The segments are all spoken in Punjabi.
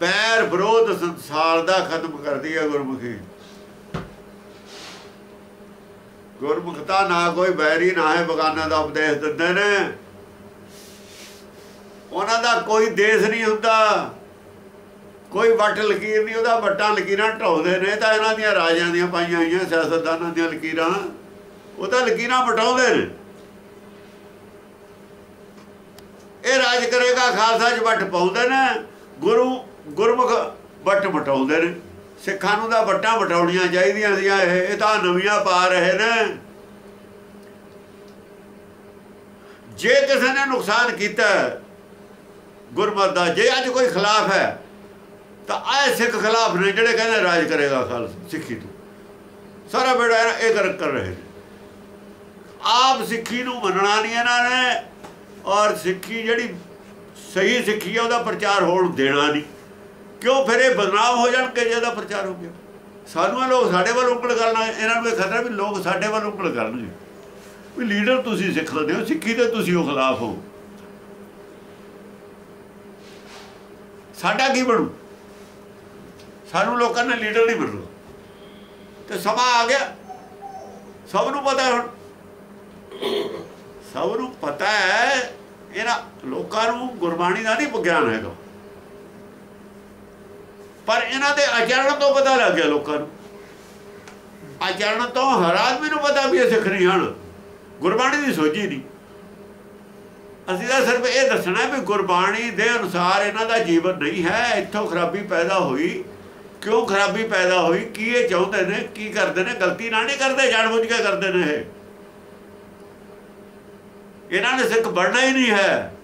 ਪੈਰ ਵਿਰੋਧ ਸੰਸਾਰ ਦਾ ਖਤਮ ਕਰਦੀ ਹੈ ਗੁਰਮੁਖੀ। ਗੁਰਮੁਖਤਾ ਨਾ ਕੋਈ ਬੈਰੀ, ਨਾ ਹੈ ਬਗਾਨਾ ਦਾ ਉਪਦੇਸ਼ ਦਿੰਦੇ ਨੇ। ਉਹਨਾਂ ਦਾ ਕੋਈ ਦੇਸ਼ ਨਹੀਂ ਹੁੰਦਾ। ਕੋਈ ਵੱਟ ਲਕੀਰ ਨਹੀਂ, ਉਹਦਾ ਵੱਟਾਂ ਲਕੀਰਾਂ ਢਾਉਂਦੇ ਨੇ, ਤਾਂ ਇਹਨਾਂ ਦੀਆਂ ਰਾਜਾਂ ਦੀਆਂ ਪਾਈਆਂ ਹੋਈਆਂ, ਸਿਆਸਤਦਾਨਾਂ ਦੀਆਂ ਲਕੀਰਾਂ, ਉਹ ਤਾਂ ਲਕੀਰਾਂ ਵਟਾਉਂਦੇ ਨੇ। ਇਹ ਰਾਜ ਕਰੇਗਾ, ਖਾਲਸਾ ਚ ਵੱਟ ਪਾਉਂਦੇ ਨੇ। ਗੁਰੂ ਗੁਰਮੁਖ ਵੱਟ ਵਟਾਉਂਦੇ ਨੇ। ਸਿੱਖਾਂ ਨੂੰ ਤਾਂ ਵੱਟਾਂ ਵਟਾਉਣੀਆਂ ਚਾਹੀਦੀਆਂ ਸੀਆਂ ਇਹ ਤਾਂ ਨਵੀਆਂ ਪਾ ਰਹੇ ਨੇ। ਜੇ ਕਿਸੇ ਨੇ ਨੁਕਸਾਨ ਕੀਤਾ ਗੁਰਮਤ ਦਾ, ਜੇ ਅੱਜ ਕੋਈ ਖਿਲਾਫ ਹੈ, ਤਾਂ ਇਹ ਸਿੱਖ ਖਿਲਾਫ ਨੇ ਜਿਹੜੇ ਕਹਿੰਦੇ ਰਾਜ ਕਰੇਗਾ ਖਾਲਸਾ, ਸਿੱਖੀ ਤੋਂ। ਸਾਰਾ ਬੇੜਾ ਇਹ ਕਰ ਕਰ ਰਹੇ ਨੇ। ਆਪ ਸਿੱਖੀ ਨੂੰ ਮੰਨਣਾ ਨਹੀਂ ਇਹਨਾਂ ਨੇ, ਔਰ ਸਿੱਖੀ ਜਿਹੜੀ ਸਹੀ ਸਿੱਖੀ ਹੈ, ਉਹਦਾ ਪ੍ਰਚਾਰ ਹੋਣ ਦੇਣਾ ਨਹੀਂ। ਕਿਉਂ ਫਿਰ ਇਹ ਬਦਨਾਮ ਹੋ ਜਾਣਗੇ ਜਿਹਦਾ ਪ੍ਰਚਾਰ ਹੋ ਗਿਆ। ਸਾਨੂੰ ਇਹ ਲੋਕ ਸਾਡੇ ਵੱਲ ਉਂਗਲ ਕਰਨਾ, ਇਹਨਾਂ ਨੂੰ ਇਹ ਖਤਰਾ ਵੀ ਲੋਕ ਸਾਡੇ ਵੱਲ ਉਂਗਲ ਕਰਨਗੇ। ਵੀ ਲੀਡਰ ਤੁਸੀਂ ਸਿੱਖਾਂ ਦੇ ਹੋ, ਸਿੱਖੀ ਦੇ ਤੁਸੀਂ ਉਹ ਖਿਲਾਫ ਹੋ। ਸਾਡਾ ਕੀ ਬਣੂ? ਸਾਨੂੰ ਲੋਕਾਂ ਨੇ ਲੀਡਰ ਨਹੀਂ ਬਣਨਾ। ਤੇ ਸਮਾਂ ਆ ਗਿਆ। ਸਭ ਨੂੰ ਪਤਾ ਹੁਣ। ਸਭ ਨੂੰ ਪਤਾ ਹੈ, ਇਹਨਾਂ ਲੋਕਾਂ ਨੂੰ ਗੁਰਬਾਣੀ ਦਾ ਨਹੀਂ ਵਿਗਿਆਨ ਹੈਗਾ। ਪਰ ਇਹਨਾਂ ਦੇ ਆਚਰਣ ਤੋਂ ਪਤਾ ਲੱਗ ਗਿਆ ਲੋਕਾਂ ਨੂੰ। ਆਚਰਣ ਤੋਂ ਹਰ ਆਦਮੀ ਨੂੰ ਪਤਾ ਵੀ ਇਹ ਸਿੱਖ ਨਹੀਂ ਹਨ। ਗੁਰਬਾਣੀ ਦੀ ਸੋਝੀ ਨਹੀਂ। ਅਸੀਂ ਤਾਂ ਸਿਰਫ ਇਹ ਦੱਸਣਾ ਵੀ ਗੁਰਬਾਣੀ ਦੇ ਅਨੁਸਾਰ ਇਹਨਾਂ ਦਾ ਜੀਵਨ ਨਹੀਂ ਹੈ। ਇੱਥੋਂ ਖਰਾਬੀ ਪੈਦਾ ਹੋਈ। ਕਿਉਂ ਖਰਾਬੀ ਪੈਦਾ ਹੋਈ? ਕੀ ਇਹ ਚਾਹੁੰਦੇ ਨੇ? ਕੀ ਕਰਦੇ ਨੇ? ਗਲਤੀ ਨਾ ਨਹੀਂ ਕਰਦੇ? ਜਾਣ ਜਾਣਬੁੱਝ ਕੇ ਕਰਦੇ ਨੇ ਇਹ? ਇਹਨਾਂ ਨੇ ਸਿੱਖ ਬਣਨਾ ਹੀ ਨਹੀਂ ਹੈ।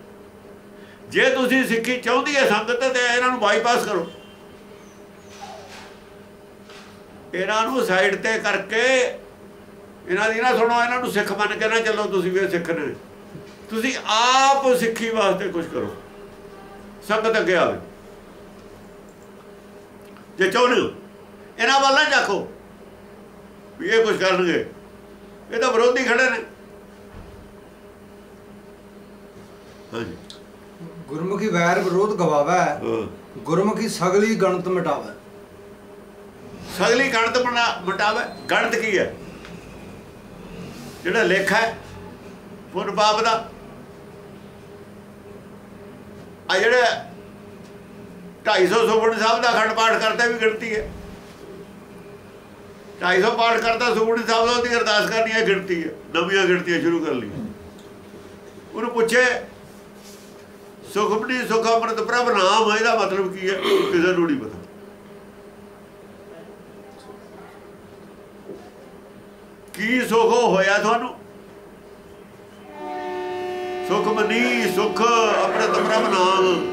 ਜੇ ਤੁਸੀਂ ਸਿੱਖੀ ਚਾਹੁੰਦੀ ਹੈ ਸੰਗਤ, ਤੇ ਇਹਨਾਂ ਨੂੰ ਬਾਈਪਾਸ ਕਰੋ। ਇਹਨਾਂ ਨੂੰ ਸਾਈਡ ਤੇ ਕਰਕੇ ਇਹਨਾਂ ਦੀ ਨਾ ਸੁਣੋ ਇਹਨਾਂ ਨੂੰ ਸਿੱਖ ਮੰਨ ਕੇ ਨਾ ਚੱਲੋ ਤੁਸੀਂ ਵੀ ਸਿੱਖ ਨੇ। ਤੁਸੀਂ ਆਪ ਸਿੱਖੀ ਵਾਸਤੇ ਕੁਝ ਕਰੋ। ਸੰਗਤ ਅੱਗੇ ਆਵੇ। ਜੇ ਚਾਹੁੰਦੇ ਇਹਨਾਂ ਵੱਲ ਨਾ ਜਾਖੋ ਵੀ ਇਹ ਕੁਝ ਕਰਨਗੇ। ਇਹ ਤਾਂ ਵਿਰੋਧੀ ਖੜੇ ਨੇ। ਹਾਂਜੀ। ਗੁਰਮੁਖੀ ਵੈਰ ਵਿਰੋਧ ਗਵਾਵੇ। ਗੁਰਮੁਖੀ ਸਗਲੀ ਗਣਤ ਮਿਟਾਵੇ। ਸਗਲੀ ਗਣਤ ਬਣਾ ਮਟਾਵੇ। ਗਣਤ ਕੀ ਹੈ? ਜਿਹੜਾ ਲੇਖਾ ਹੈ, ਪੁੰਨ ਪਾਪ ਦਾ। ਆ ਜਿਹੜਾ 250 ਸੁਖਮਨੀ ਸਾਹਿਬ ਦਾ ਅਖੰਡ ਪਾਠ ਕਰਦਾ ਵੀ ਗਿਣਤੀ ਹੈ। 250 ਪਾਠ ਕਰਦਾ ਸੁਖਮਨੀ ਸਾਹਿਬ ਦਾ ਉਹਦੀ ਅਰਦਾਸ ਕਰਨੀ ਹੈ, ਗਿਣਤੀ ਹੈ। ਨਵੀਆਂ ਗਿਣਤੀਆਂ ਸ਼ੁਰੂ ਕਰ ਲਈ ਉਹਨੂੰ ਪੁੱਛੇ, ਸੁਖਮਨੀ ਸੁਖ ਅੰਮ੍ਰਿਤ ਪ੍ਰਭ, ਨਾਮ ਇਹਦਾ ਮਤਲਬ ਕੀ ਹੈ? ਕਿਸੇ ਨੂੰ ਨਹੀਂ ਪਤਾ। ਕੀ ਸੁਖ ਹੋਇਆ ਤੁਹਾਨੂੰ? ਸੁਖ ਮਨੀ, ਸੁਖ ਅੰਮ੍ਰਿਤ ਪ੍ਰਭ ਨਾਮ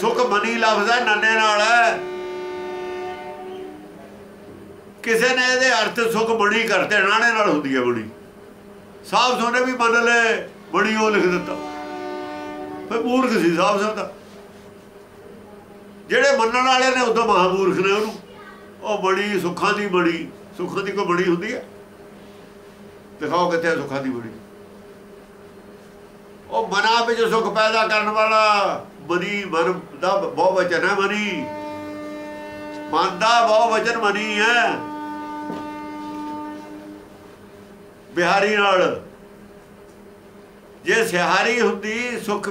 ਸੁਖ ਮਨੀ ਲਫ਼ਜ਼ ਹੈ ਨੰਨੇ ਨਾਲ। ਹੈ ਕਿਸੇ ਨੇ ਇਹਦੇ ਅਰਥ ਸੁਖ ਬਣੀ ਕਰਤੇ, ਨਾਣੇ ਨਾਲ ਹੁੰਦੀ ਹੈ ਬਣੀ ਸਾਹਿਬ ਸੋਨੇ ਵੀ ਮੰਨ ਲੈ ਬਣੀ ਉਹ ਲਿਖ ਦਿੱਤਾ। ਫੇ ਮੂਰਖ ਸੀ ਸਾਹਬ ਸਾਹਿਬ ਦਾ ਜਿਹੜੇ ਮੰਨਣ ਵਾਲੇ ਨੇ ਉਦੋਂ ਮਹਾਮੂਰਖ ਨੇ ਉਹਨੂੰ। ਉਹ ਬੜੀ ਸੁੱਖਾਂ ਦੀ ਬੜੀ ਸੁੱਖ ਦੀ ਕੋਈ ਬੜੀ ਹੁੰਦੀ ਹੈ? ਦਿਖਾਓ ਕਿੱਥੇ ਸੁੱਖਾਂ ਦੀ ਬੜੀ। ਉਹ ਮਨਾਂ ਵਿੱਚ ਸੁੱਖ ਪੈਦਾ ਕਰਨ ਵਾਲਾ ਮਨੀ ਮਨ ਦਾ ਬਹੁ ਵਚਨ ਹੈ ਮਨੀ। ਮਨ ਦਾ ਬਹੁ ਵਚਨ ਮਨੀ ਹੈ। ਬਿਹਾਰੀ ਨਾਲ ਜੇ ਸਿਹਾਰੀ ਹੁੰਦੀ ਸੁਖ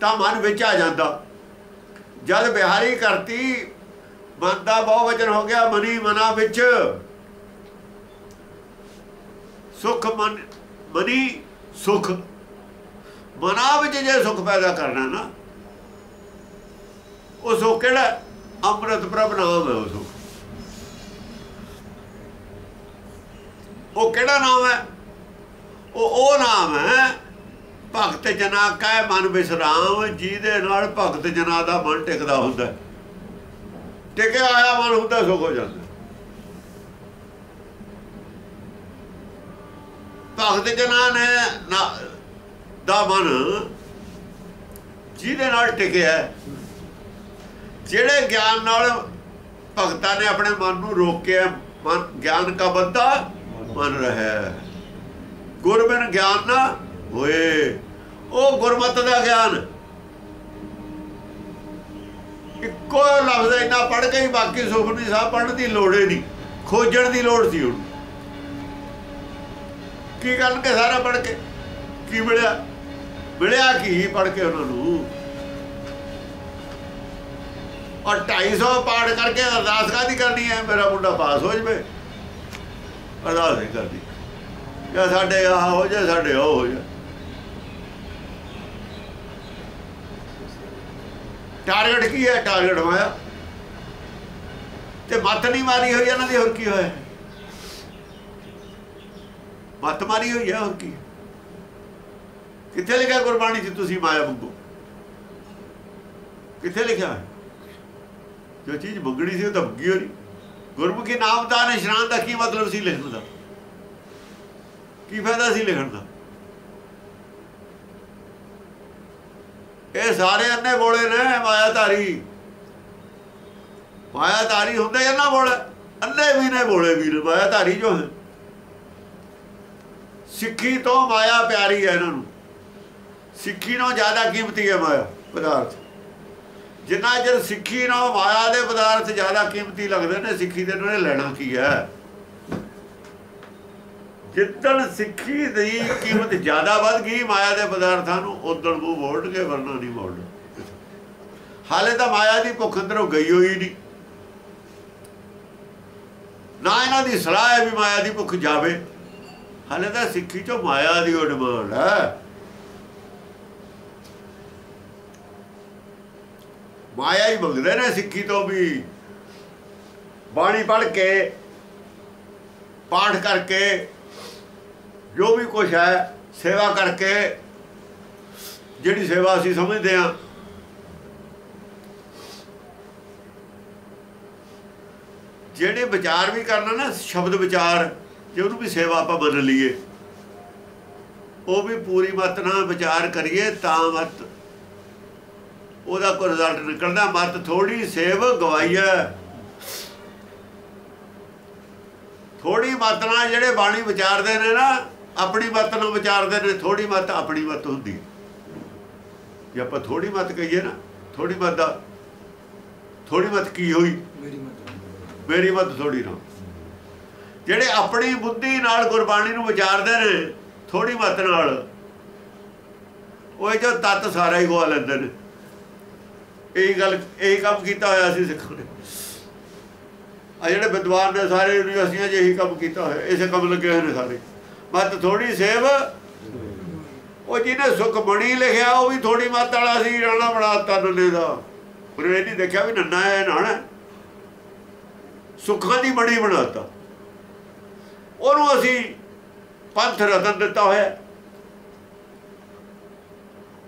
ਤਾਂ ਮਨ ਵਿੱਚ ਆ ਜਾਂਦਾ। ਜਦ ਬਿਹਾਰੀ ਕਰਤੀ, ਮਨ ਦਾ ਬਹੁ ਵਚਨ ਹੋ ਗਿਆ ਮਨੀ ਮਨਾ ਵਿੱਚ। ਸੁਖ ਮਨ, ਮਨੀ ਸੁਖ। ਮਨਾ ਵਿੱਚ ਜੇ ਸੁਖ ਪੈਦਾ ਕਰਨਾ ਨਾ, ਉਹ ਸੁਖ ਕਿਹੜਾ? ਅੰਮ੍ਰਿਤ ਪ੍ਰਭ ਨਾਮ ਹੈ ਉਹ ਸੁਖ। ਉਹ ਕਿਹੜਾ ਨਾਮ ਹੈ? ਉਹ ਉਹ ਨਾਮ ਹੈ ਭਗਤ ਜਨਾ ਕੈ ਮਨ ਵਿਸਰਾਮ, ਜਿਹਦੇ ਨਾਲ ਭਗਤ ਜਨਾ ਦਾ ਮਨ ਟਿਕਦਾ ਹੁੰਦਾ। ਟਿਕਿਆ ਆਇਆ ਮਨ ਹੁੰਦਾ, ਸੁਖ ਹੋ ਜਾਂਦਾ। ਭਗਤ ਜਨਾ ਨੇ ਦਾ ਮਨ ਜਿਹਦੇ ਨਾਲ ਟਿਕਿਆ ਜਿਹੜੇ ਗਿਆਨ ਨਾਲ ਭਗਤਾਂ ਨੇ ਆਪਣੇ ਮਨ ਨੂੰ ਰੋਕਿਆ, ਮਨ, ਗਿਆਨ ਕਾ ਬੰਦਾ ਮਨ ਰਹਾ। ਗੁਰਬਿਨ ਗਿਆਨ ਨਾ ਹੋਏ। ਉਹ ਗੁਰਮਤ ਦਾ ਗਿਆਨ ਇੱਕੋ ਲਫ਼ਜ਼ ਇੰਨਾ ਪੜ੍ਹ ਕੇ ਹੀ ਬਾਕੀ ਸੁਖਮਨੀ ਸਾਹਿਬ ਪੜ੍ਹਨ ਦੀ ਲੋੜ ਹੀ ਨਹੀਂ, ਖੋਜਣ ਦੀ ਲੋੜ ਸੀ ਉਹਨੂੰ। ਕੀ ਗੱਲ ਸਾਰਾ ਪੜ੍ਹ ਕੇ? ਕੀ ਮਿਲਿਆ? ਮਿਲਿਆ ਕੀ ਪੜ ਕੇ ਉਹਨਾਂ ਨੂੰ? ਔਰ 250 ਪਾੜ ਕਰਕੇ ਅਰਦਾਸ ਕਾਦੀ ਕਰਨੀ ਹੈ? ਮੇਰਾ ਮੁੰਡਾ ਪਾਸ ਹੋ ਜਵੇ। ਅਰਦਾਸ ਨਹੀਂ ਕਰਦੀ। ਜਾਂ ਸਾਡੇ ਆਹ ਹੋ ਜਾ ਸਾਡੇ ਉਹ ਹੋ ਜਾ ਟਾਰਗੇਟ ਕੀ ਹੈ? ਟਾਰਗੇਟ ਹੋਇਆ। ਤੇ ਮੱਤ ਨਹੀਂ ਮਾਰੀ ਹੋਈ ਇਹਨਾਂ ਦੀ, ਹੋਰ ਕੀ ਹੋਇਆ? ਮੱਤ ਮਾਰੀ ਹੋਈ ਹੈ ਹੋਰ ਕੀ? ਕਿੱਥੇ ਲਿਖਿਆ ਗੁਰਬਾਣੀ 'ਚ ਤੁਸੀਂ ਮਾਇਆ ਮੰਗੋ ਕਿੱਥੇ ਲਿਖਿਆ? ਹੈ ਜੋ ਚੀਜ਼ ਮੰਗਣੀ ਸੀ ਉਹ ਤਾਂ ਮੰਗੀ ਹੋਣੀ। ਗੁਰਮੁਖੀ ਨਾਮ ਦਾ ਨਿਸ਼ਾਨ ਦਾ ਕੀ ਮਤਲਬ ਸੀ ਲਿਖਣ ਦਾ? ਕੀ ਫਾਇਦਾ ਸੀ ਲਿਖਣ ਦਾ? ਇਹ ਸਾਰੇ ਅੰਨੇ ਬੋਲੇ ਨੇ, ਮਾਇਆਧਾਰੀ। ਮਾਇਆਧਾਰੀ ਹੁੰਦੇ ਜਾਂ ਨਾ ਬੋਲੇ। ਅੰਨੇ ਵੀ ਨੇ ਬੋਲੇ ਵੀਰ, ਮਾਇਆਧਾਰੀ ਜੋ ਹੈ ਸਿੱਖੀ ਤੋਂ ਮਾਇਆ ਪਿਆਰੀ ਹੈ ਇਹਨਾਂ ਨੂੰ। ਸਿੱਖੀ ਨਾਲੋਂ ਜ਼ਿਆਦਾ ਕੀਮਤੀ ਹੈ ਮਾਇਆ, ਪਦਾਰਥ। ਜਿੰਨਾ ਚਿਰ ਸਿੱਖੀ ਨਾਲੋਂ ਮਾਇਆ ਦੇ ਪਦਾਰਥ ਜ਼ਿਆਦਾ ਕੀਮਤੀ ਲੱਗਦੇ ਨੇ, ਸਿੱਖੀ ਦੇ ਨਾਲ ਲੈਣਾ ਕੀ ਹੈ? ਜਿੱਦਣ ਸਿੱਖੀ ਦੀ ਕੀਮਤ ਜ਼ਿਆਦਾ ਵੱਧ ਗਈ ਮਾਇਆ ਦੇ ਪਦਾਰਥਾਂ ਨੂੰ, ਉਦੋਂ ਮੋੜ ਮੋੜਨਗੇ ਵਰਨਾ ਨਹੀਂ ਮੋੜ ਹਾਲੇ ਤਾਂ ਮਾਇਆ ਦੀ ਭੁੱਖ ਅੰਦਰੋਂ ਗਈ ਹੋਈ ਨਹੀਂ। ਨਾ ਇਹਨਾਂ ਦੀ ਸਲਾਹ ਹੈ ਵੀ ਮਾਇਆ ਦੀ ਭੁੱਖ ਜਾਵੇ। ਹਾਲੇ ਤਾਂ ਸਿੱਖੀ ਚੋਂ ਮਾਇਆ ਦੀ ਉਹ ਡਿਮਾਂਡ ਹੈ। ਮਾਇਆ ਹੀ ਮੰਗਦੇ ਨੇ ਸਿੱਖੀ ਤੋਂ ਵੀ। ਬਾਣੀ ਪੜ੍ਹ ਕੇ, ਪਾਠ ਕਰਕੇ, ਜੋ ਵੀ ਕੁਝ ਹੈ, ਸੇਵਾ ਕਰਕੇ, ਜਿਹੜੀ ਸੇਵਾ ਅਸੀਂ ਸਮਝਦੇ ਹਾਂ। ਜਿਹੜੇ ਵਿਚਾਰ ਵੀ ਕਰਨਾ ਨਾ, ਸ਼ਬਦ ਵਿਚਾਰ ਜੇ ਉਹਨੂੰ ਵੀ ਸੇਵਾ ਆਪਾਂ ਮੰਨ ਲਈਏ। ਉਹ ਵੀ ਪੂਰੀ ਮਤ ਨਾਲ ਵਿਚਾਰ ਕਰੀਏ ਤਾਂ ਮਤ ਉਹਦਾ ਕੋਈ ਰਿਜ਼ਲਟ ਨਿਕਲਦਾ। ਮਤ ਥੋੜੀ ਸੇਵ ਗਵਾਈਆ ਥੋੜੀ ਮਤ ਨਾਲ ਜਿਹੜੇ ਬਾਣੀ ਵਿਚਾਰਦੇ ਨੇ ਨਾ ਆਪਣੀ ਮਤ ਨੂੰ ਵਿਚਾਰਦੇ ਨੇ ਥੋੜੀ ਮਤ ਆਪਣੀ ਮਤ ਹੁੰਦੀ ਜੇ ਆਪਾਂ ਥੋੜੀ ਮਤ ਕਹੀਏ ਨਾ ਥੋੜੀ ਮਤ ਦਾ ਥੋੜੀ ਮਤ ਕੀ ਹੋਈ? ਮੇਰੀ ਮਤ। ਮੇਰੀ ਮਤ ਥੋੜੀ ਨਾ ਜਿਹੜੇ ਆਪਣੀ ਬੁੱਧੀ ਨਾਲ ਗੁਰਬਾਣੀ ਨੂੰ ਵਿਚਾਰਦੇ ਨੇ ਥੋੜੀ ਮਤ ਨਾਲ, ਉਹ ਇਹ ਜੋ ਤਤ ਸਾਰਾ ਹੀ ਗਵਾ ਲੈਂਦੇ ਨੇ। ਇਹ ਗੱਲ, ਇਹ ਕੰਮ ਕੀਤਾ ਹੋਇਆ ਸੀ ਸਿੱਖਾਂ ਨੇ। ਆ ਜਿਹੜੇ ਵਿਦਵਾਨ ਨੇ ਸਾਰੇ ਯੂਨੀਵਰਸਿਟੀਆਂ 'ਚ ਇਹੀ ਕੰਮ ਕੀਤਾ ਹੋਇਆ, ਇਸੇ ਕੰਮ ਲੱਗੇ ਹੋਏ ਨੇ ਸਾਰੇ। ਮਤ ਥੋੜੀ ਸੇਵ, ਉਹ ਜਿਹਨੇ ਸੁਖ ਬਣੀ ਲਿਖਿਆ, ਉਹ ਵੀ ਥੋੜੀ ਮਤ ਵਾਲਾ ਸੀ ਰਾਣਾ ਬਣਾਤਾ ਨੰਨੇ ਦਾ। ਪਰ ਇਹ ਨਹੀਂ ਦੇਖਿਆ ਵੀ ਨੰਨਾ ਹੈ ਨਾਣਾ ਸੁੱਖਾਂ ਦੀ ਬੜੀ ਬਣਾਤਾ ਉਹਨੂੰ ਅਸੀਂ ਪੰਥ ਰਤਨ ਦਿੱਤਾ ਹੋਇਆ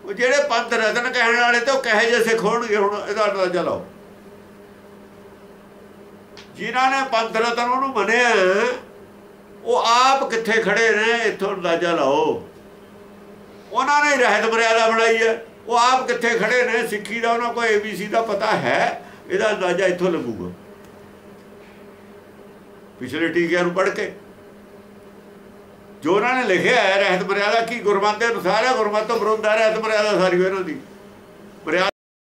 ਉਹ ਜਿਹੜੇ ਪੰਥ ਰਤਨ ਕਹਿਣ ਵਾਲੇ ਤੇ ਉਹ ਕਹੇ ਜੇ ਸਿੱਖ ਹੋਣਗੇ, ਹੁਣ ਇਹਦਾ ਅੰਦਾਜ਼ਾ ਲਾਓ। ਜਿਨ੍ਹਾਂ ਨੇ ਪੰਥ ਰਤਨ ਉਹਨੂੰ ਮੰਨਿਆ ਉਹ ਆਪ ਕਿੱਥੇ ਖੜੇ ਨੇ, ਇੱਥੋਂ ਅੰਦਾਜ਼ਾ ਲਾਓ। ਉਹਨਾਂ ਨੇ ਰਹਿਤ ਮਰਿਆਦਾ ਬਣਾਈ ਹੈ, ਉਹ ਆਪ ਕਿੱਥੇ ਖੜੇ ਨੇ, ਸਿੱਖੀ ਦਾ ਉਹਨਾਂ ਕੋਲ ਏਬੀਸੀ ਦਾ ਪਤਾ ਹੈ, ਇਹਦਾ ਅੰਦਾਜ਼ਾ ਇੱਥੋਂ ਲੱਗੂਗਾ। ਪਿਛਲੇ ਟੀਕਿਆਂ ਨੂੰ ਪੜ੍ਹ ਕੇ। ਜੋ ਉਹਨਾਂ ਨੇ ਲਿਖਿਆ ਹੈ, ਰਹਿਤ ਮਰਿਆਦਾ ਕੀ ਗੁਰਮਤਿ ਦੇ ਅਨੁਸਾਰ ਹੈ? ਗੁਰਮਤਿ ਤੋਂ ਵਿਰੋਧ ਹੈ, ਰਹਿਤ ਮਰਿਆਦਾ ਸਾਰੀ ਇਹਨਾਂ ਦੀ ਮਰਿਆਦਾ